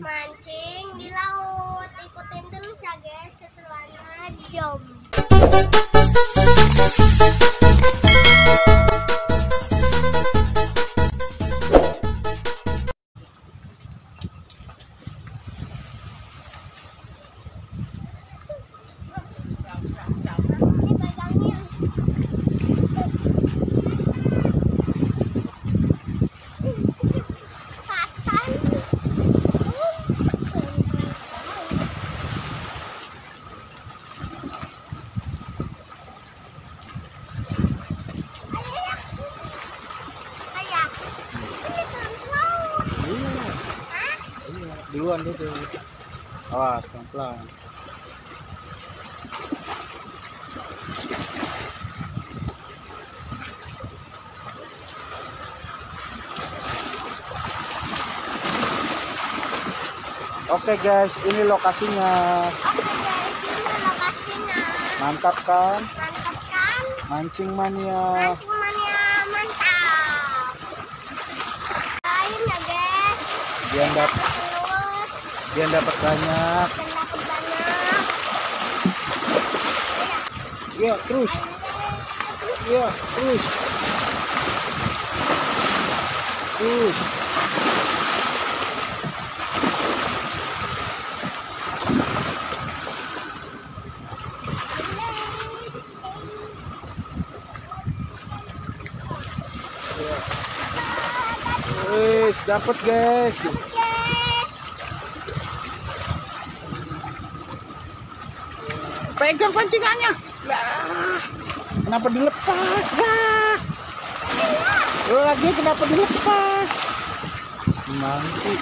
mancing di laut. Ikutin terus ya guys keseruannya jom. Duluan dia tuh. Awas, pelan-pelan. Oke guys, ini lokasinya. Oke guys, ini lokasinya. Mantap kan? Mantap kan? Mancing mania. Mancing mania mantap. Lain ya guys. Dia dapat Terus dia dapat banyak. Iya, terus. Iya, terus. Terus. Wis, dapat guys. Pegang pancingannya. Lah. Kenapa dilepas? Lah. Lagi kenapa dilepas? Nanti.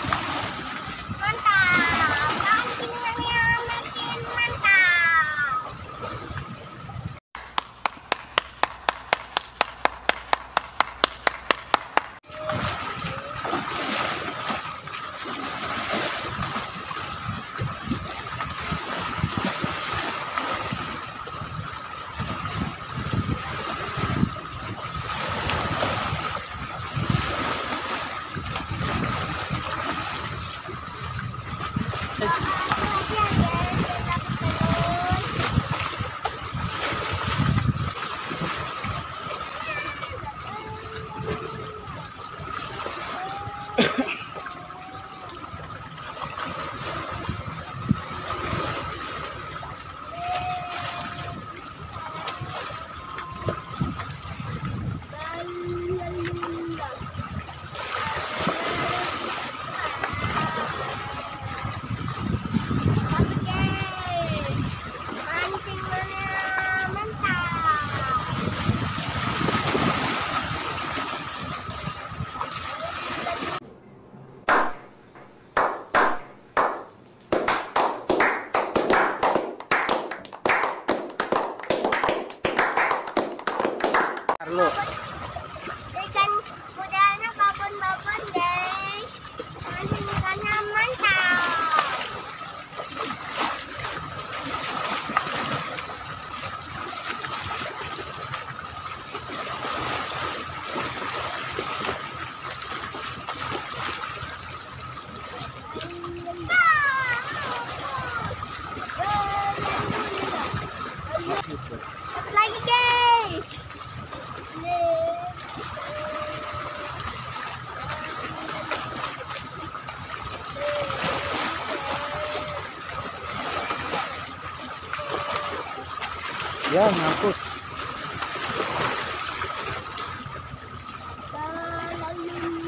Ya, ngangkut.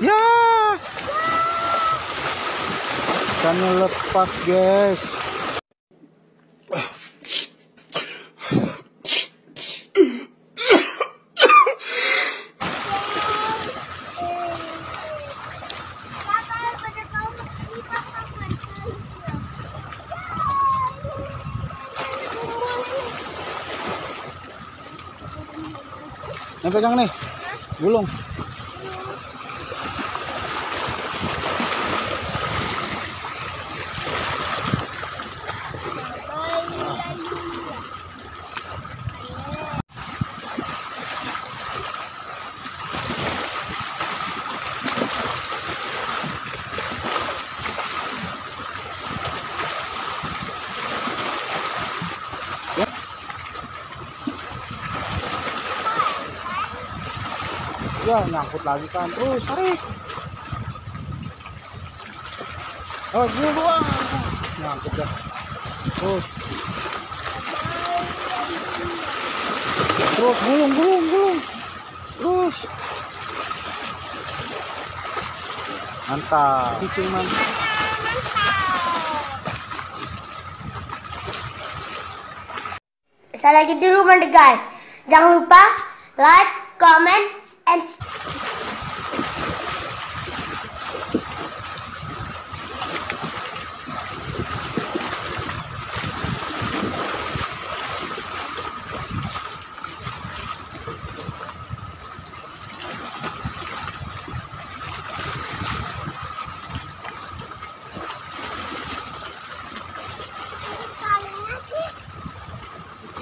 Ya. Ikannya lepas, guys. Pegang nih. Gulung. Udah, nyangkut lagi kan. Terus, tarik. Oh, doang. Nyangkut dah. Terus. Terus, gulung, gulung, gulung. Terus. Mantap. Kucing mantap. Saya lagi di rumah deh guys. Jangan lupa like, comment, and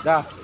Dah.